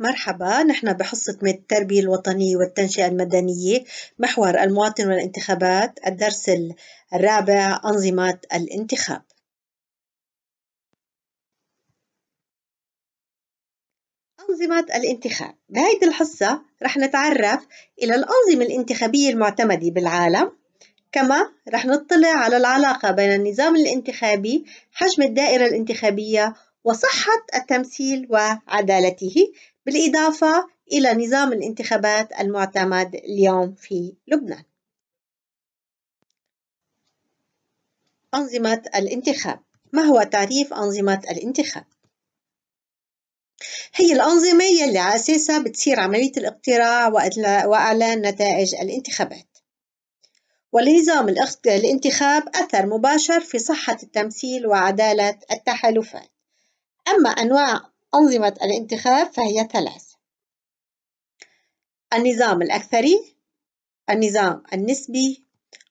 مرحبا نحن بحصة من التربية الوطنية والتنشئة المدنية محور المواطن والانتخابات الدرس الرابع أنظمة الانتخاب. أنظمة الانتخاب. بهيدي الحصة رح نتعرف إلى الأنظمة الانتخابية المعتمدة بالعالم كما رح نطلع على العلاقة بين النظام الانتخابي حجم الدائرة الانتخابية وصحة التمثيل وعدالته. بالإضافة إلى نظام الانتخابات المعتمد اليوم في لبنان. أنظمة الانتخاب ما هو تعريف أنظمة الانتخاب؟ هي الأنظمة يلي على أساسها بتصير عملية الاقتراع وإعلان نتائج الانتخابات. ولنظام الانتخاب أثر مباشر في صحة التمثيل وعدالة التحالفات. أما أنواع أنظمة الانتخاب فهي ثلاث. النظام الأكثري النظام النسبي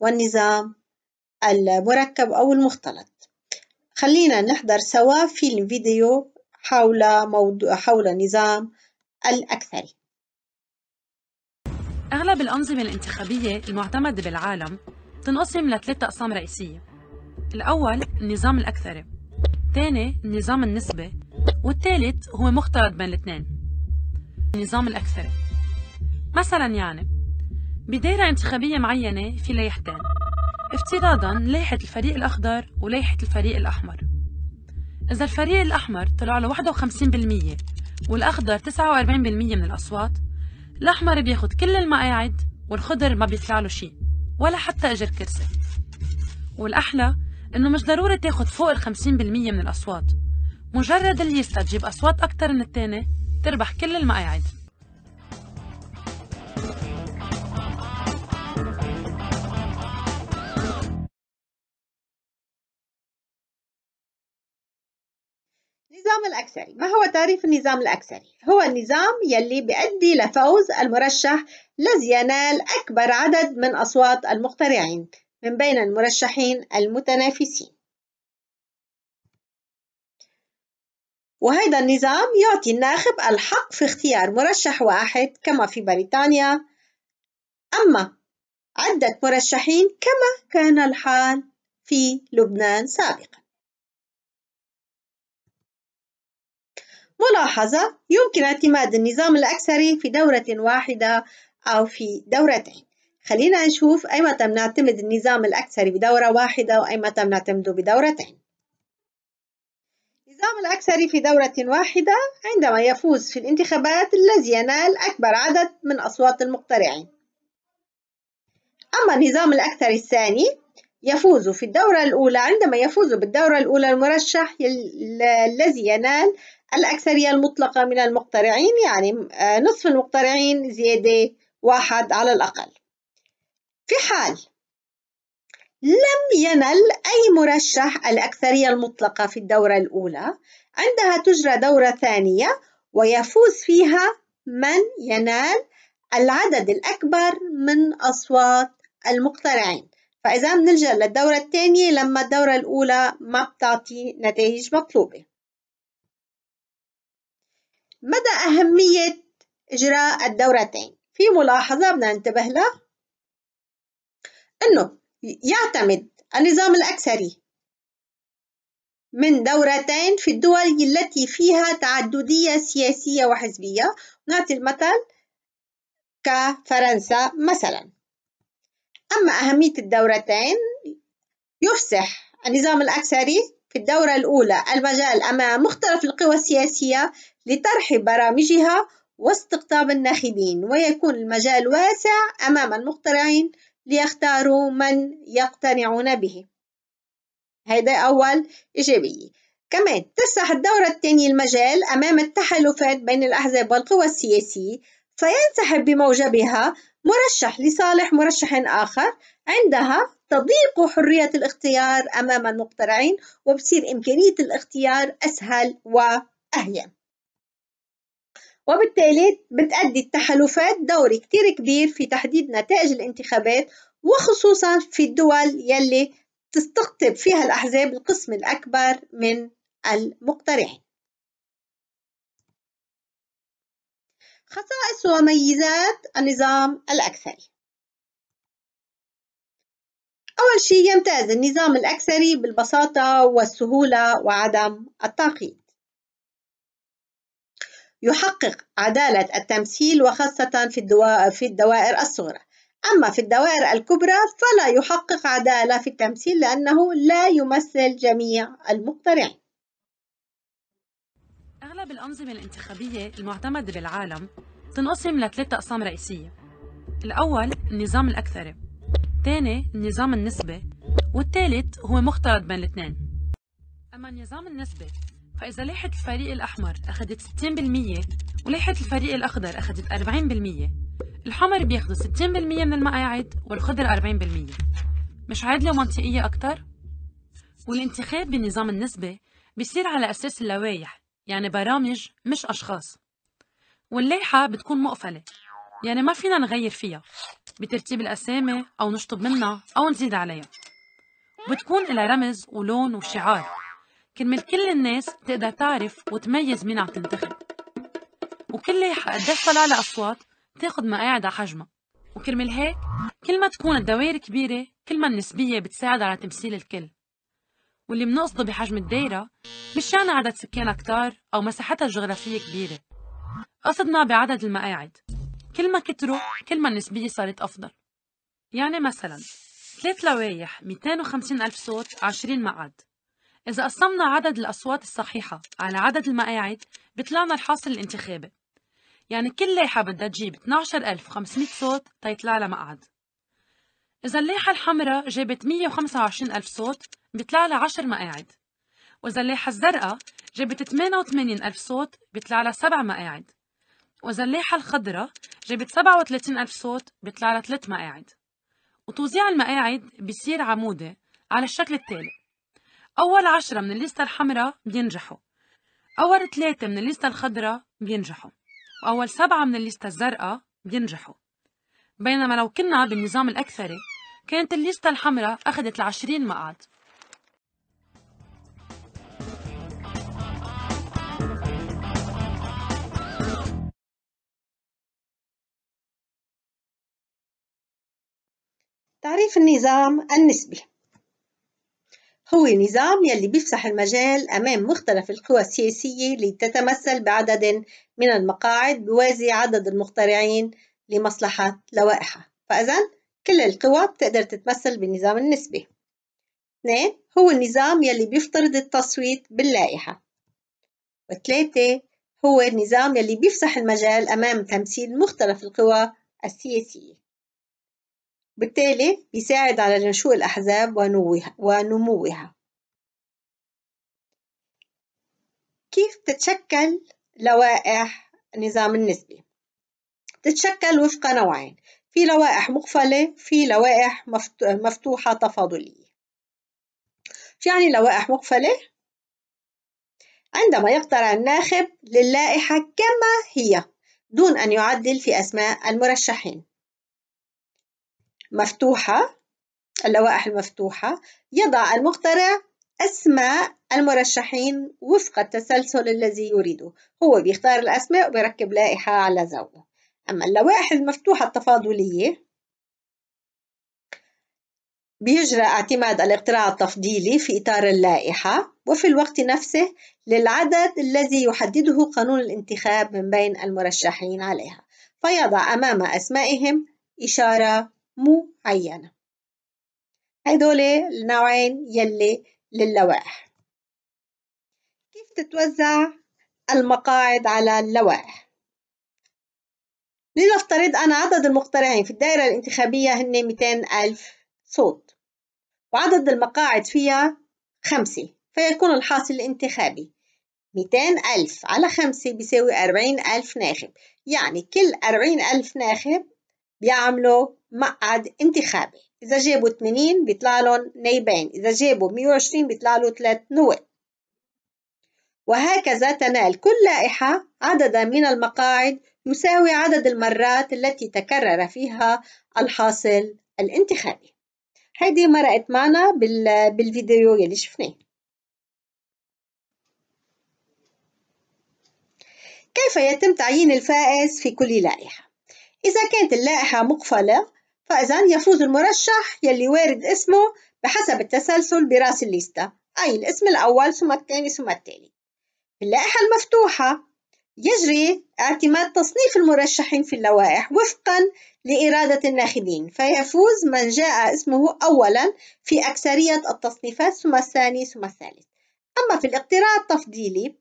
والنظام المركب أو المختلط. خلينا نحضر سوا فيلم فيديو حول موضوع حول النظام الأكثري. أغلب الأنظمة الانتخابية المعتمدة بالعالم تنقسم لثلاث أقسام رئيسية. الأول النظام الأكثري. الثاني النظام النسبي. والثالث هو مختلط بين الاثنين. النظام الأكثري مثلا يعني بدائرة انتخابية معينة في لايحتين افتراضا لايحة الفريق الأخضر ولايحة الفريق الأحمر. إذا الفريق الأحمر طلع له 51% والأخضر 49% من الأصوات الأحمر بياخد كل المقاعد والخضر ما بيطلع له شيء ولا حتى أجر كرسي. والأحلى إنه مش ضروري تاخد فوق ال 50% من الأصوات. مجرد الليستة تجيب أصوات أكتر من التاني تربح كل المقاعد النظام الأكثري ما هو تعريف النظام الأكثري؟ هو النظام يلي بيؤدي لفوز المرشح الذي ينال أكبر عدد من أصوات المقترعين من بين المرشحين المتنافسين. وهذا النظام يعطي الناخب الحق في اختيار مرشح واحد كما في بريطانيا. أما عدة مرشحين كما كان الحال في لبنان سابقا. ملاحظة يمكن اعتماد النظام الأكثري في دورة واحدة أو في دورتين. خلينا نشوف أي متى بنعتمد النظام الأكثري بدورة واحدة وأي متى بنعتمده بدورتين. النظام الأكثري في دورة واحدة عندما يفوز في الانتخابات الذي ينال أكبر عدد من أصوات المقترعين. أما النظام الأكثري الثاني يفوز في الدورة الأولى عندما يفوز بالدورة الأولى المرشح الذي ينال الأكثرية المطلقة من المقترعين يعني آه، نصف المقترعين زيادة واحد على الأقل. في حال لم ينل أي مرشح الأكثرية المطلقة في الدورة الأولى. عندها تجرى دورة ثانية ويفوز فيها من ينال العدد الأكبر من أصوات المقترعين. فإذا بنلجأ للدورة الثانية لما الدورة الأولى ما بتعطي نتائج مطلوبة. مدى أهمية إجراء الدورتين؟ في ملاحظة بدنا ننتبه لها؟ أنه يعتمد النظام الأكثري من دورتين في الدول التي فيها تعددية سياسية وحزبية. نعطي المثل كفرنسا مثلا. أما أهمية الدورتين يفسح النظام الأكثري في الدورة الأولى المجال أمام مختلف القوى السياسية لطرح برامجها واستقطاب الناخبين ويكون المجال واسع أمام المقترعين ليختاروا من يقتنعون به. هذا أول إيجابية كمان تفسح الدورة الثانية المجال أمام التحالفات بين الأحزاب والقوى السياسية فينسحب بموجبها مرشح لصالح مرشح آخر عندها تضيق حرية الاختيار أمام المقترعين وبصير إمكانية الاختيار أسهل وأهين. وبالتالي بتأدي التحالفات دور كتير كبير في تحديد نتائج الانتخابات وخصوصا في الدول يلي تستقطب فيها الأحزاب القسم الأكبر من المقترعين خصائص وميزات النظام الأكثري أول شيء يمتاز النظام الأكثري بالبساطة والسهولة وعدم التعقيد. يحقق عدالة التمثيل وخاصة في الدوائر الصغرى. أما في الدوائر الكبرى فلا يحقق عدالة في التمثيل لأنه لا يمثل جميع المقترعين. أغلب الأنظمة الانتخابية المعتمدة بالعالم تنقسم لثلاث أقسام رئيسية. الأول النظام الأكثري الثاني النظام النسبي والثالث هو مختلط بين الاثنين. أما النظام النسبي فإذا لائحة الفريق الأحمر أخذت 60% ولائحة الفريق الأخضر أخذت 40% الحمر بياخدوا 60% من المقاعد والخضر 40% مش عادلة ومنطقية أكتر؟ والانتخاب بالنظام النسبي بيصير على أساس اللوايح يعني برامج مش أشخاص. واللائحة بتكون مقفلة يعني ما فينا نغير فيها بترتيب الأسامي أو نشطب منها أو نزيد عليها. بتكون لها رمز ولون وشعار. كرمال كل الناس تقدر تعرف وتميز مين عم تنتخب. وكل قديش طلع لها أصوات تاخد مقاعد على حجمها. وكرمال هيك كل ما تكون الدوائر كبيرة كل ما النسبية بتساعد على تمثيل الكل. واللي بنقصده بحجم الدايرة مش يعني عدد سكانها كتار أو مساحتها الجغرافية كبيرة. قصدنا بعدد المقاعد. كل ما كتروا كل ما النسبية صارت أفضل. يعني مثلا ثلاث لوايح 250 ألف صوت 20 مقعد. إذا قسمنا عدد الأصوات الصحيحة على عدد المقاعد بيطلعنا الحاصل الانتخابي. يعني كل لايحة بدها تجيب 12500 صوت تيطلع لها مقعد. إذا اللائحة الحمراء جابت 125 ألف صوت بيطلع لها 10 مقاعد. وإذا اللائحة الزرقاء جابت 88 ألف صوت بيطلع لها 7 مقاعد. وإذا اللائحة الخضراء جابت 37 ألف صوت بيطلع لها 3 مقاعد. وتوزيع المقاعد بيصير عمودي على الشكل التالي. أول عشرة من الليستة الحمراء بينجحوا. أول ثلاثة من الليستة الخضراء بينجحوا. وأول سبعة من الليستة الزرقاء بينجحوا. بينما لو كنا بالنظام الأكثري كانت الليستة الحمراء أخذت العشرين مقعد. تعريف النظام النسبي. هو نظام يلي بيفسح المجال أمام مختلف القوى السياسية لتتمثل بعدد من المقاعد بوازي عدد المخترعين لمصلحة لوائحها. فإذا كل القوى بتقدر تتمثل بالنظام النسبي اثنين هو النظام يلي بيفترض التصويت باللائحة. وثلاثة هو النظام يلي بيفسح المجال أمام تمثيل مختلف القوى السياسية. بالتالي بيساعد على نشوء الأحزاب ونموها. كيف تتشكل لوائح النظام النسبي؟ تتشكل وفق نوعين في لوائح مقفلة في لوائح مفتوحة تفاضلية. شو يعني لوائح مقفلة؟ عندما يقترع الناخب للائحة كما هي دون أن يعدل في أسماء المرشحين. مفتوحة اللوائح المفتوحة. يضع المخترع أسماء المرشحين وفق التسلسل الذي يريده. هو بيختار الأسماء وبيركب لائحة على ذوقه. أما اللوائح المفتوحة التفاضلية بيجرى اعتماد الاقتراع التفضيلي في إطار اللائحة. وفي الوقت نفسه للعدد الذي يحدده قانون الانتخاب من بين المرشحين عليها. فيضع أمام أسمائهم إشارة معينة. هدول النوعين يلي للوائح. كيف تتوزع المقاعد على اللوائح؟ لنفترض أن عدد المقترعين في الدائرة الانتخابية هن 200 ألف صوت وعدد المقاعد فيها خمسة فيكون الحاصل الانتخابي 200 ألف على خمسة بيساوي 40 ألف ناخب. يعني كل 40 ألف ناخب بيعملوا مقعد انتخابي. إذا جابوا 80 بيطلع لهم نايبين. إذا جابوا 120 بيطلع له 3 نواب. وهكذا تنال كل لائحة عددا من المقاعد يساوي عدد المرات التي تكرر فيها الحاصل الانتخابي. هيدي مرقت معنا بالفيديو يلي شفناه. كيف يتم تعيين الفائز في كل لائحة؟ إذا كانت اللائحة مقفلة فإذا يفوز المرشح يلي وارد اسمه بحسب التسلسل برأس الليستة. أي الاسم الأول ثم الثاني ثم التالي في اللائحة المفتوحة يجري اعتماد تصنيف المرشحين في اللوائح وفقا لإرادة الناخبين فيفوز من جاء اسمه أولا في أكثرية التصنيفات ثم الثاني ثم الثالث. أما في الاقتراع التفضيلي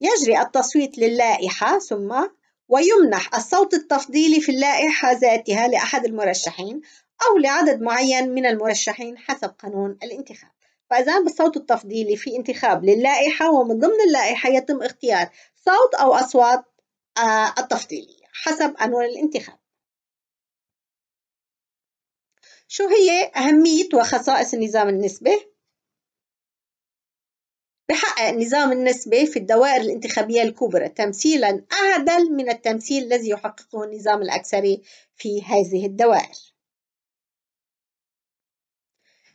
يجري التصويت للائحة ثم ويمنح الصوت التفضيلي في اللائحة ذاتها لأحد المرشحين أو لعدد معين من المرشحين حسب قانون الانتخاب فإذا بالصوت التفضيلي في انتخاب للائحة ومن ضمن اللائحة يتم اختيار صوت أو أصوات آه، التفضيلية حسب قانون الانتخاب شو هي أهمية وخصائص النظام النسبي؟ بحقق نظام النسبة في الدوائر الانتخابية الكبرى تمثيلا أعدل من التمثيل الذي يحققه النظام الأكثري في هذه الدوائر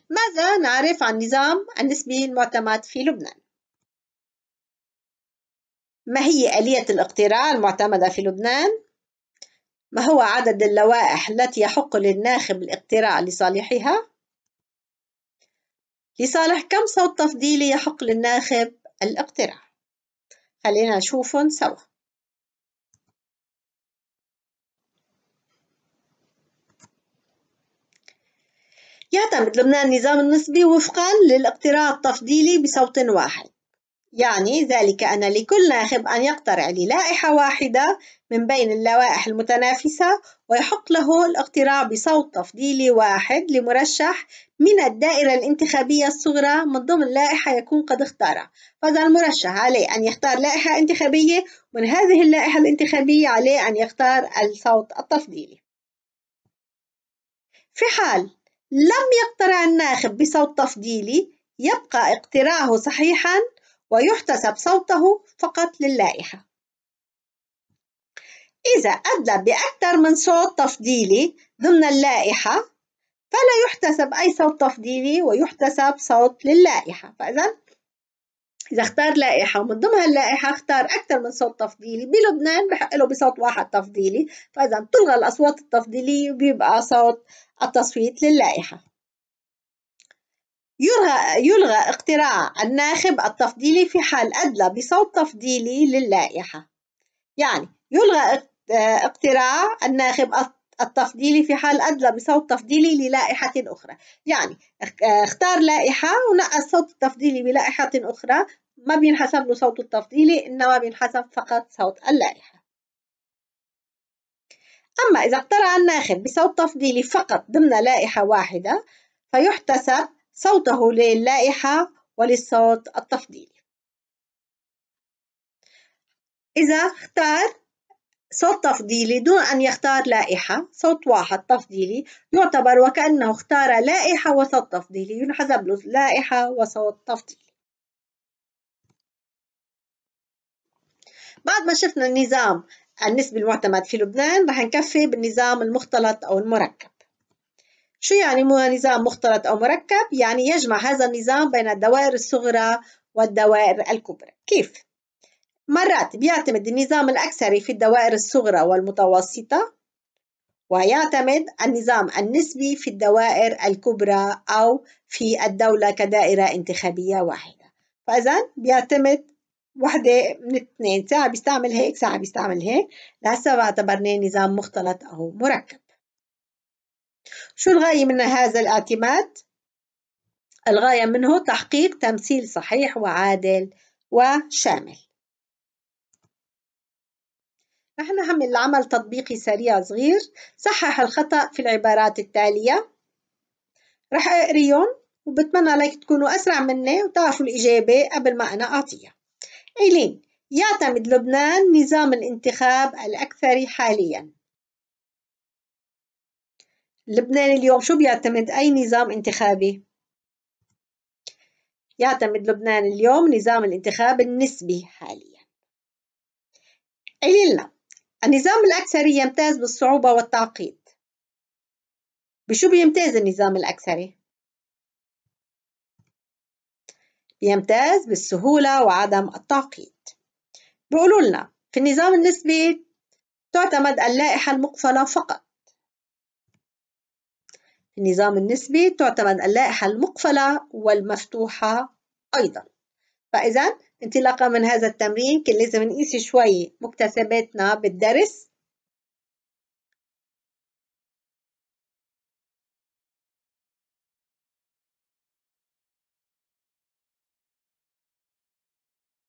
ماذا نعرف عن نظام النسبي المعتمد في لبنان؟ ما هي آلية الاقتراع المعتمدة في لبنان؟ ما هو عدد اللوائح التي يحق للناخب الاقتراع لصالحها؟ لصالح كم صوت تفضيلي يحق للناخب الاقتراع؟ خلينا نشوفهم سوا يعتمد لبنان النظام النسبي وفقا للاقتراع التفضيلي بصوت واحد يعني ذلك أن لكل ناخب أن يقترع للائحة واحدة من بين اللوائح المتنافسة ويحق له الاقتراع بصوت تفضيلي واحد لمرشح من الدائرة الانتخابية الصغرى من ضمن لائحة يكون قد اختارها فإذا المرشح عليه أن يختار لائحة انتخابية ومن هذه اللائحة الانتخابية عليه أن يختار الصوت التفضيلي. في حال لم يقترع الناخب بصوت تفضيلي يبقى اقتراعه صحيحا ويحتسب صوته فقط للائحة. إذا أدلى بأكثر من صوت تفضيلي ضمن اللائحة فلا يحتسب أي صوت تفضيلي ويحتسب صوت للائحة. فإذا إذا اختار لائحة ومن ضمن اللائحة اختار أكثر من صوت تفضيلي. بلبنان بحق له بصوت واحد تفضيلي. فإذا تلغى الأصوات التفضيلية وبيبقى صوت التصويت للائحة. يلغى, اقتراع الناخب التفضيلي في حال أدلى بصوت تفضيلي للائحة. يعني يلغى اقتراع الناخب التفضيلي في حال أدلى بصوت تفضيلي للائحة أخرى. يعني اختار لائحة ونقص صوت التفضيلي بلائحة أخرى. ما بينحسب له صوت التفضيلي إنما بينحسب فقط صوت اللائحة. أما إذا اقترع الناخب بصوت تفضيلي فقط ضمن لائحة واحدة فيحتسب صوته للائحة وللصوت التفضيلي إذا اختار صوت تفضيلي دون أن يختار لائحة صوت واحد تفضيلي يعتبر وكأنه اختار لائحة وصوت تفضيلي ينحسب له لائحة وصوت تفضيلي. بعد ما شفنا النظام النسبي المعتمد في لبنان رح نكفي بالنظام المختلط أو المركب. شو يعني نظام مختلط أو مركب؟ يعني يجمع هذا النظام بين الدوائر الصغرى والدوائر الكبرى كيف؟ مرات بيعتمد النظام الأكثري في الدوائر الصغرى والمتوسطة ويعتمد النظام النسبي في الدوائر الكبرى أو في الدولة كدائرة انتخابية واحدة فإذا بيعتمد وحدة من الاثنين ساعة بيستعمل هيك ساعة بيستعمل هيك لهسه اعتبرناه نظام مختلط أو مركب شو الغاية من هذا الاعتماد؟ الغاية منه تحقيق تمثيل صحيح وعادل وشامل. رح نعمل عمل تطبيقي سريع صغير صحح الخطأ في العبارات التالية. رح أقريهم وبتمنى لك تكونوا أسرع مني وتعرفوا الإجابة قبل ما أنا أعطيها. إيلين يعتمد لبنان نظام الانتخاب الأكثر حالياً. لبنان اليوم شو بيعتمد؟ أي نظام انتخابي؟ يعتمد لبنان اليوم نظام الانتخاب النسبي حاليا. لنا النظام الأكثري يمتاز بالصعوبة والتعقيد. بشو بيمتاز النظام الأكثري؟ بيمتاز بالسهولة وعدم التعقيد. بيقولوا لنا في النظام النسبي تعتمد اللائحة المقفلة فقط. في النظام النسبي تعتمد اللائحة المقفلة والمفتوحة أيضا. فإذا انطلاقا من هذا التمرين كان لازم نقيس شوي مكتسباتنا بالدرس.